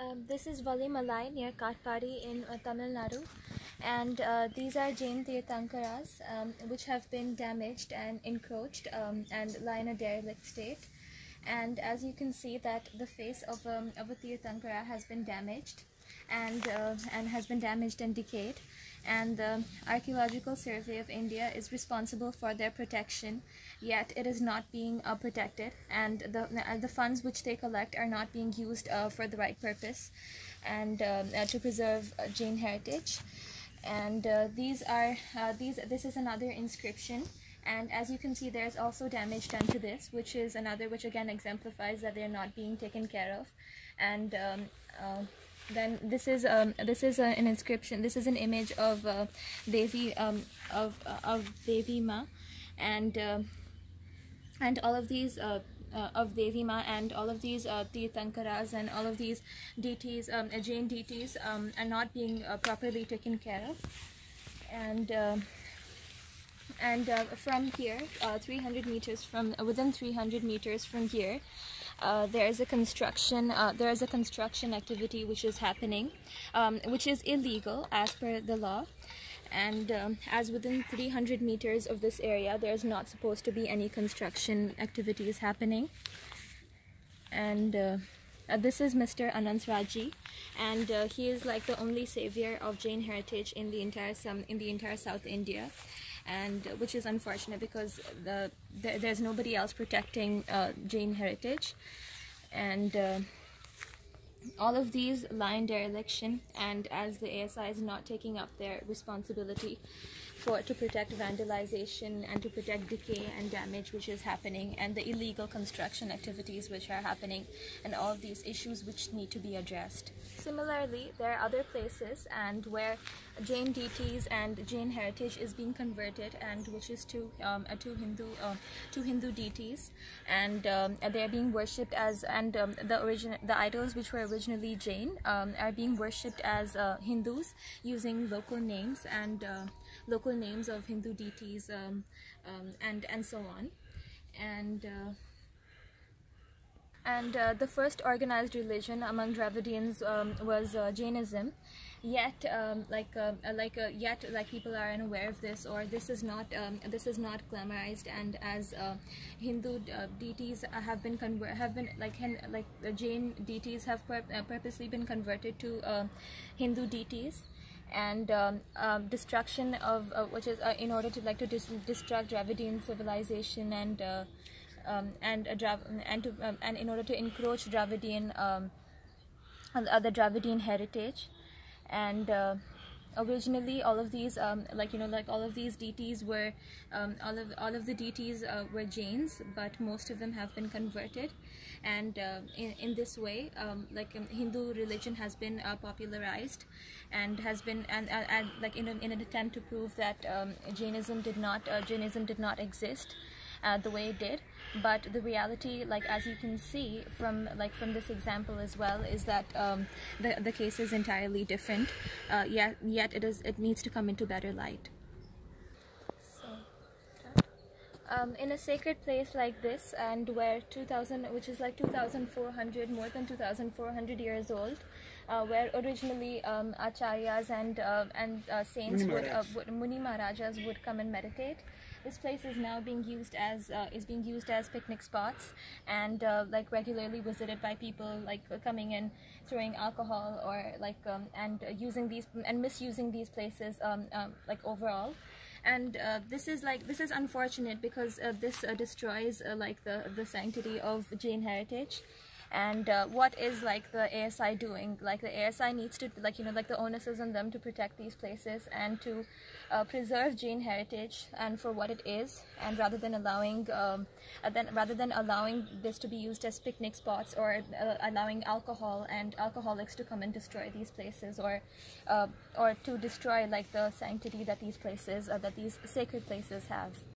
Um, this is Valimalai near Katpadi in uh, Tamil Nadu, and uh, these are Jain Tirthankaras um, which have been damaged and encroached um, and lie in a derelict state. And as you can see, that the face of, um, of a Tirthankara has been damaged and uh, and has been damaged and decayed. And the archaeological survey of india is responsible for their protection yet it is not being uh, protected. And the uh, the funds which they collect are not being used uh, for the right purpose and um, uh, to preserve uh, jain heritage. And uh, these are these this is another inscription. And as you can see there's also damage done to this which is another which again exemplifies that they're not being taken care of. And um, then this is um, this is uh, an inscription. This is an image of uh, Devi um, of uh, of Devi Ma. And uh, and all of these uh, uh, of Devi Ma and all of these uh, Tirthankaras and all of these deities um, Jain deities um, are not being properly taken care of. And and from here 300 meters from within 300 meters from here uh, there is a construction uh, there is a construction activity which is happening um, which is illegal as per the law. And um, as within 300 meters of this area there's not supposed to be any construction activities happening. And uh, uh this is Mr. Anant Raji and uh, he is like the only savior of Jain heritage in the entire in the entire South India and uh, which is unfortunate because the, the there's nobody else protecting uh, Jain heritage and uh, all of these lie in dereliction and as the ASI is not taking up their responsibility for to protect vandalization and to protect decay and damage which is happening and the illegal construction activities which are happening and all these issues which need to be addressed. Similarly, there are other places and where Jain deities and Jain heritage is being converted and which is to um, uh, to Hindu uh, to Hindu deities and um, they are being worshipped as and um, the origin the idols which were originally Jain um, are being worshipped as uh, Hindus using local names and uh, local names of Hindu deities um, um, and and so on and uh, and uh, the first organized religion among Dravidians um, was uh, Jainism. Yet, um, like uh, like uh, yet like people are unaware of this, or this is not um, this is not glamorized. And as uh, Hindu uh, deities have been convert have been like like Jain deities have pur purposely been converted to Hindu deities and um, um, destruction of uh, which is uh, in order to like to dis destruct Dravidian civilization and uh, um, and and to um, and in order to encroach Dravidian um, the Dravidian heritage. And uh, originally all of these um, like you know like all of these dts were um, all of all of the dts uh, were Jains but most of them have been converted. And uh, in, in this way um, like um, Hindu religion has been uh, popularized and has been and, and, and like in, a, in an attempt to prove that um, Jainism did not uh, Jainism did not exist uh, the way it did but the reality like as you can see from like from this example as well is that um, the, the case is entirely different. Uh, yet yet it is it needs to come into better light. Um, in a sacred place like this and where 2000 which is like 2400 more than 2400 years old uh, where originally um, acharyas and uh, and uh, saints Muni would, uh, would Muni Maharajas would come and meditate this place is now being used as uh, is being used as picnic spots and uh, like regularly visited by people like coming in throwing alcohol or like um, and using these and misusing these places um, um, like overall. And uh, this is like this is unfortunate because uh, this uh, destroys uh, like the the sanctity of Jain heritage and uh, what is like the ASI doing? Like the ASI needs to like you know like the onus is on them to protect these places and to uh, preserve Jain heritage and for what it is. And rather than allowing um, uh, then rather than allowing this to be used as picnic spots or uh, allowing alcohol and alcoholics to come and destroy these places or uh, or to destroy like the sanctity that these places uh, that these sacred places have